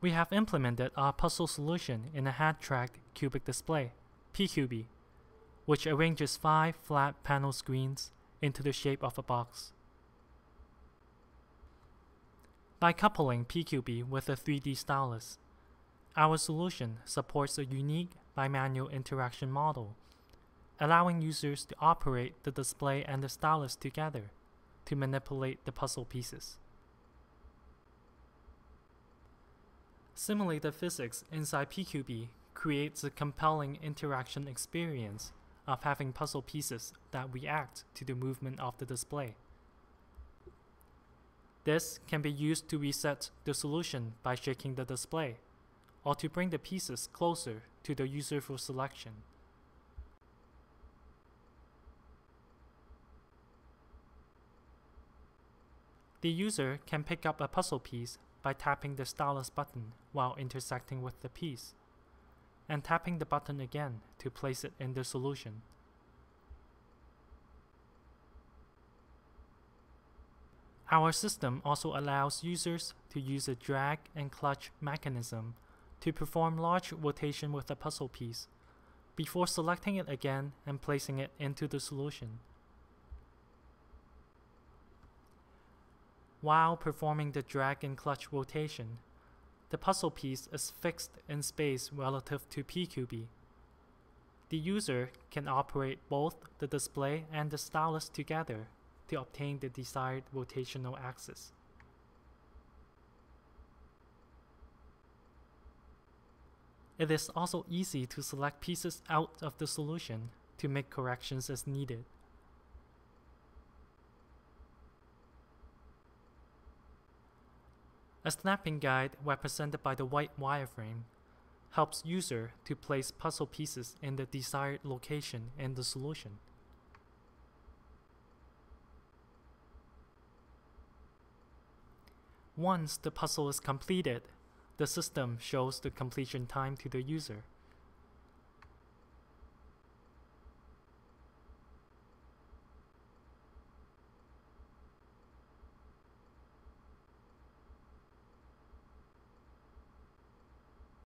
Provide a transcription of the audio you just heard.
We have implemented our puzzle solution in a hand-tracked cubic display, pCubee, which arranges five flat panel screens into the shape of a box. By coupling pCubee with a 3D stylus, our solution supports a unique bimanual interaction model, allowing users to operate the display and the stylus together to manipulate the puzzle pieces. Simulated physics inside pCubee creates a compelling interaction experience of having puzzle pieces that react to the movement of the display. This can be used to reset the solution by shaking the display, or to bring the pieces closer to the user for selection. The user can pick up a puzzle piece by tapping the stylus button while intersecting with the piece, and tapping the button again to place it in the solution. Our system also allows users to use a drag and clutch mechanism to perform large rotation with a puzzle piece before selecting it again and placing it into the solution. While performing the drag and clutch rotation, the puzzle piece is fixed in space relative to pCubee. The user can operate both the display and the stylus together to obtain the desired rotational axis. It is also easy to select pieces out of the solution to make corrections as needed. A snapping guide represented by the white wireframe helps user to place puzzle pieces in the desired location in the solution. Once the puzzle is completed, the system shows the completion time to the user.